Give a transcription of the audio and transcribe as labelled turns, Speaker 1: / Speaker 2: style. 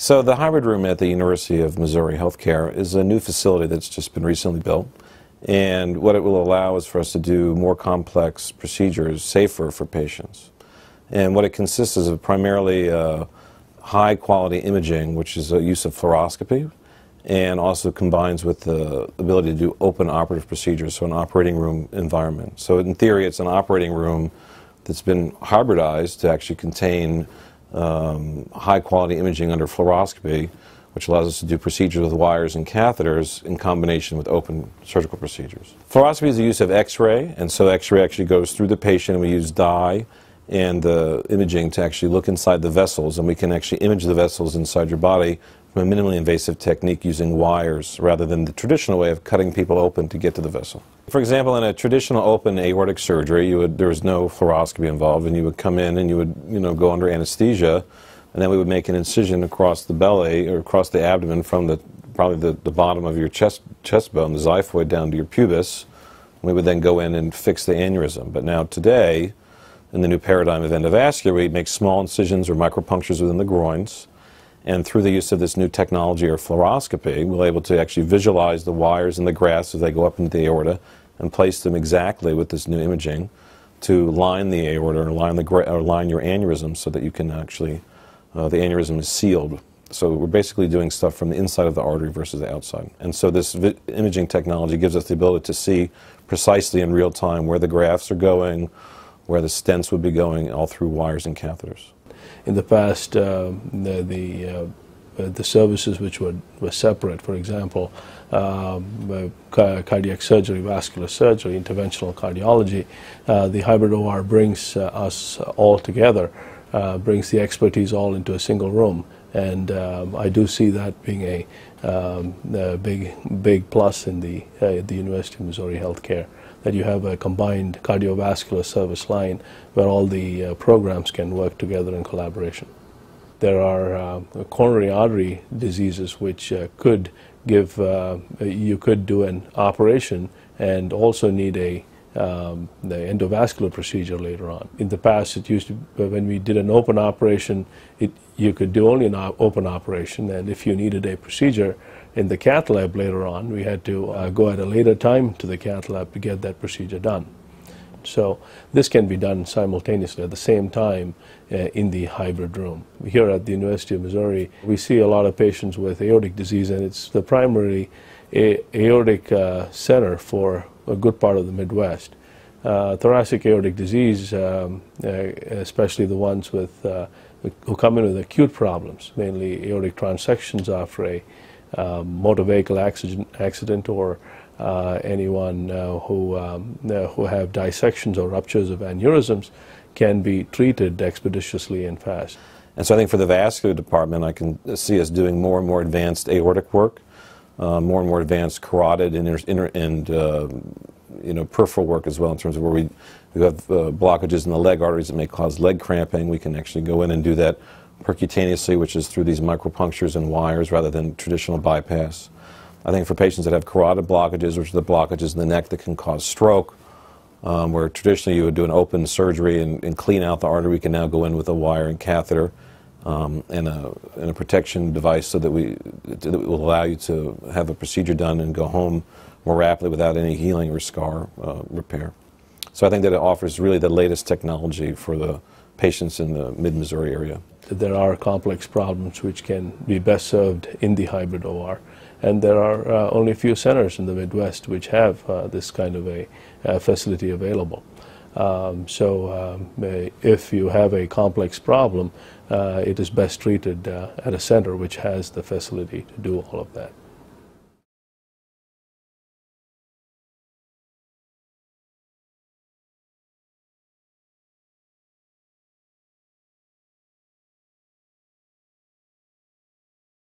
Speaker 1: So the hybrid room at the University of Missouri Healthcare is a new facility that's just been recently built. And what it will allow is for us to do more complex procedures safer for patients. And what it consists of primarily uh, high quality imaging, which is a use of fluoroscopy, and also combines with the ability to do open operative procedures, so an operating room environment. So in theory, it's an operating room that's been hybridized to actually contain um, high quality imaging under fluoroscopy, which allows us to do procedures with wires and catheters in combination with open surgical procedures. Fluoroscopy is the use of X-ray, and so X-ray actually goes through the patient, and we use dye and the imaging to actually look inside the vessels, and we can actually image the vessels inside your body from a minimally invasive technique using wires rather than the traditional way of cutting people open to get to the vessel. For example, in a traditional open aortic surgery, you would, there was no fluoroscopy involved, and you would come in and you would you know, go under anesthesia, and then we would make an incision across the belly or across the abdomen from the, probably the, the bottom of your chest, chest bone, the xiphoid, down to your pubis. We would then go in and fix the aneurysm. But now today, in the new paradigm of endovascular, we make small incisions or micropunctures within the groins and through the use of this new technology or fluoroscopy, we're able to actually visualize the wires and the grafts as they go up into the aorta and place them exactly with this new imaging to line the aorta or line, the or line your aneurysm so that you can actually, uh, the aneurysm is sealed. So we're basically doing stuff from the inside of the artery versus the outside. And so this imaging technology gives us the ability to see precisely in real time where the grafts are going, where the stents would be going, all through wires and catheters
Speaker 2: in the past, uh, the the, uh, the, services which were, were separate, for example, um, uh, cardiac surgery, vascular surgery, interventional cardiology, uh, the hybrid OR brings uh, us all together, uh, brings the expertise all into a single room. And um, I do see that being a, um, a big, big plus in the, the University of Missouri healthcare that you have a combined cardiovascular service line where all the uh, programs can work together in collaboration. There are uh, coronary artery diseases which uh, could give, uh, you could do an operation and also need a um, the endovascular procedure later on. In the past, it used to when we did an open operation, it, you could do only an open operation, and if you needed a procedure, in the cath lab later on, we had to uh, go at a later time to the cath lab to get that procedure done. So this can be done simultaneously at the same time uh, in the hybrid room. Here at the University of Missouri, we see a lot of patients with aortic disease, and it's the primary aortic uh, center for a good part of the Midwest. Uh, thoracic aortic disease, um, uh, especially the ones with uh, who come in with acute problems, mainly aortic transections after a um, motor vehicle accident, accident or uh, anyone uh, who, um, uh, who have dissections or ruptures of aneurysms can be treated expeditiously and fast.
Speaker 1: And so I think for the vascular department, I can see us doing more and more advanced aortic work, uh, more and more advanced carotid and, inter, and uh, you know, peripheral work as well in terms of where we, we have uh, blockages in the leg arteries that may cause leg cramping. We can actually go in and do that percutaneously, which is through these micropunctures and wires rather than traditional bypass. I think for patients that have carotid blockages, which are the blockages in the neck that can cause stroke, um, where traditionally you would do an open surgery and, and, clean out the artery, we can now go in with a wire and catheter um, and, a, and, a, protection device so that, we, that will allow you to have a procedure done and go home more rapidly without any healing or scar uh, repair. So I think that it offers really the latest technology for the patients in the mid-Missouri area
Speaker 2: there are complex problems which can be best served in the hybrid OR. And there are uh, only a few centers in the Midwest which have uh, this kind of a uh, facility available. Um, so um, if you have a complex problem, uh, it is best treated uh, at a center which has the facility to do all of that.